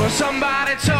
Well, somebody told